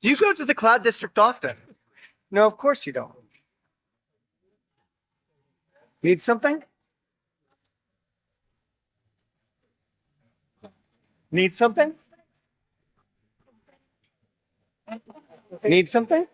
Do you go to the Cloud District often? No, of course you don't. Need something? Need something? Need something?